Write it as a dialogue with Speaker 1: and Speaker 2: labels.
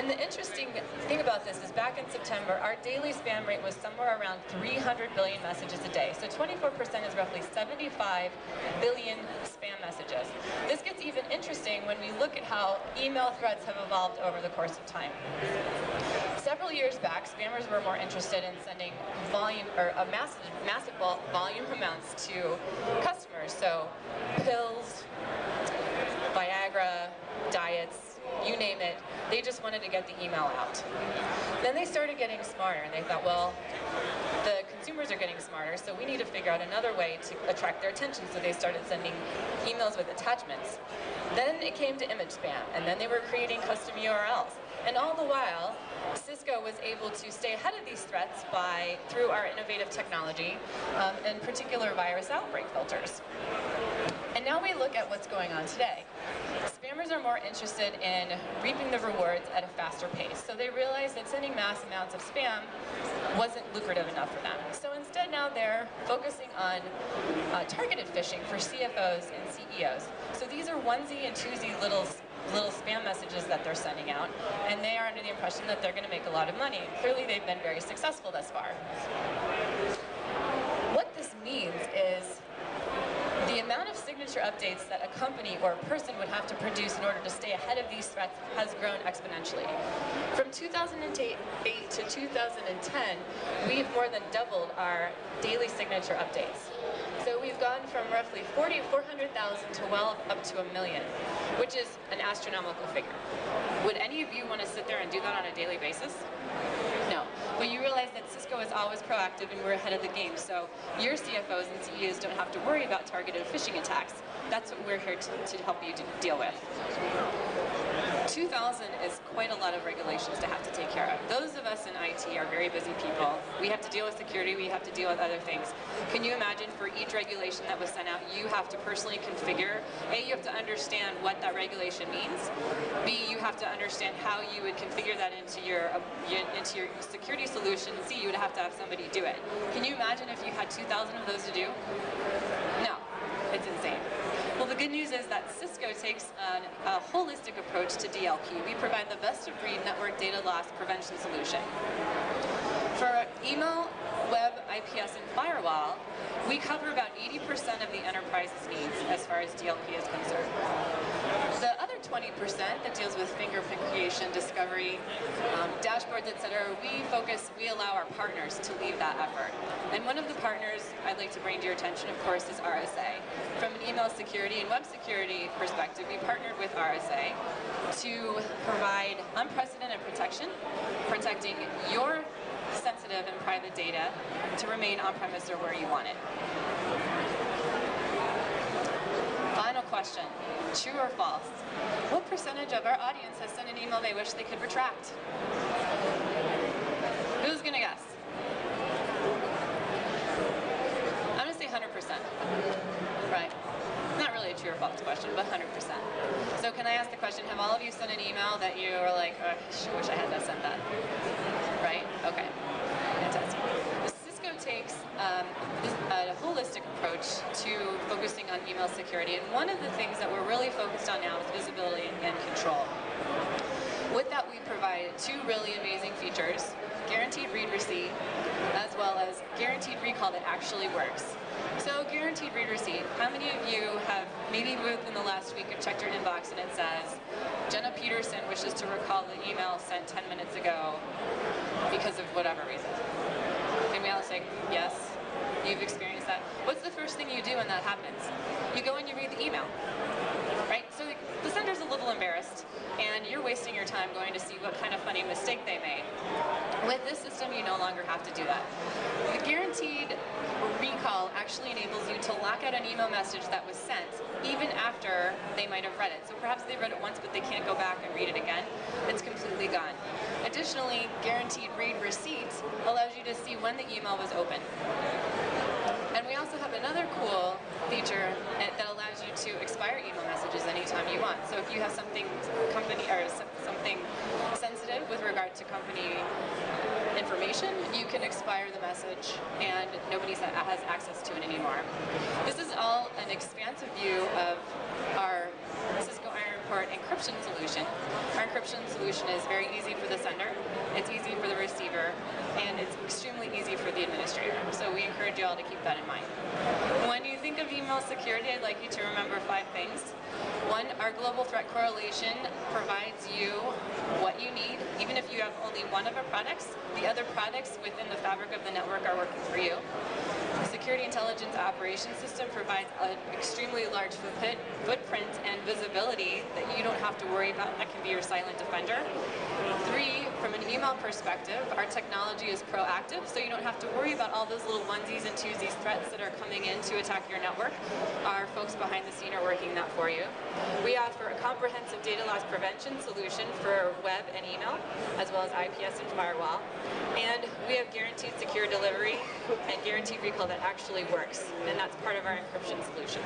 Speaker 1: And the interesting thing about this is back in September, our daily spam rate was somewhere around 300 billion messages a day. So 24% is roughly 75 billion spam messages. This gets even interesting when we look at how email threats have evolved over the course of time. Several years back, spammers were more interested in sending volume or a massive, massive volume amounts to customers. So pills, Viagra, you name it, they just wanted to get the email out. Then they started getting smarter and they thought, well, the consumers are getting smarter, so we need to figure out another way to attract their attention. So they started sending emails with attachments. Then it came to image spam, and then they were creating custom URLs. And all the while, Cisco was able to stay ahead of these threats by, through our innovative technology, um, in particular virus outbreak filters. And now we look at what's going on today. Spammers are more interested in reaping the rewards at a faster pace. So they realized that sending mass amounts of spam wasn't lucrative enough for them. So instead now they're focusing on uh, targeted phishing for CFOs and CEOs. So these are onesie and twosie little little spam messages that they're sending out, and they are under the impression that they're going to make a lot of money. Clearly, they've been very successful thus far. What this means is the amount of signature updates that a company or a person would have to produce in order to stay ahead of these threats has grown exponentially. From 2008 to 2010, we've more than doubled our daily signature updates. So we've gone from roughly 40, 400,000 to well up to a million, which is an astronomical figure. Would any of you want to sit there and do that on a daily basis? No. But you realize that Cisco is always proactive and we're ahead of the game. So your CFOs and CEOs don't have to worry about targeted phishing attacks. That's what we're here to, to help you to deal with. 2000 is quite a lot of regulations to have to take care of. Those of us in IT are very busy people. We have to deal with security, we have to deal with other things. Can you imagine for each regulation that was sent out, you have to personally configure? A, you have to understand what that regulation means. B, you have to understand how you would configure that into your, uh, into your security solution. C, you would have to have somebody do it. Can you imagine if you had 2,000 of those to do? No, it's insane. Well, the good news is that Cisco takes an, a holistic approach to DLP. We provide the best-of-breed network data loss prevention solution. For email, web, IPS, and firewall, we cover about 80% of the enterprise's needs as far as DLP is concerned. The other 20% that deals with fingerprint creation, discovery, um, dashboards, etc., we focus, we allow our partners to lead that effort. And one of the partners I'd like to bring to your attention, of course, is RSA. From an email security and web security perspective, we partnered with RSA to provide unprecedented protection, protecting your sensitive and private data to remain on-premise or where you want it. Final question, true or false? What percentage of our audience has sent an email they wish they could retract? Who's gonna guess? I'm gonna say 100%. Right. Not really a true or false question, but 100%. So can I ask the question, have all of you sent an email that you were like, oh, I wish I had not sent that? Right? Okay. Fantastic takes um, a holistic approach to focusing on email security. And one of the things that we're really focused on now is visibility and control. With that, we provide two really amazing features, guaranteed read receipt, as well as guaranteed recall that actually works. So guaranteed read receipt, how many of you have maybe within the last week have checked your inbox and it says, Jenna Peterson wishes to recall the email sent 10 minutes ago because of whatever reason. And we all say, yes, you've experienced that. What's the first thing you do when that happens? You go and you read the email, right? So the sender's a little embarrassed, and you're wasting your time going to see what kind of funny mistake they made. With this system, you no longer have to do that. The guaranteed recall actually enables you to lock out an email message that was sent even after they might have read it. So perhaps they read it once, but they can't go back and read it again. It's completely gone. Additionally, guaranteed read receipt allows you to see when the email was opened. And we also have another cool feature that allows you to expire email messages anytime you want. So if you have something company or something sensitive with regard to company information, you can expire the message and nobody has access to it anymore. This is all an expansive view of our Cisco Iron support encryption solution. Our encryption solution is very easy for the sender, it's easy for the receiver, and it's extremely easy for the administrator. So we encourage you all to keep that in mind. When you think of email security, I'd like you to remember five things. Our global threat correlation provides you what you need. Even if you have only one of our products, the other products within the fabric of the network are working for you. Security Intelligence Operations System provides an extremely large footprint, footprint and visibility that you don't have to worry about. That can be your silent defender. Three, from an email perspective, our technology is proactive, so you don't have to worry about all those little onesies and twosies threats that are coming in to attack your network. Our folks behind the scene are working that for you. We offer a comprehensive data loss prevention solution for web email, as well as IPS and firewall. And we have guaranteed secure delivery and guaranteed recall that actually works, and that's part of our encryption solution.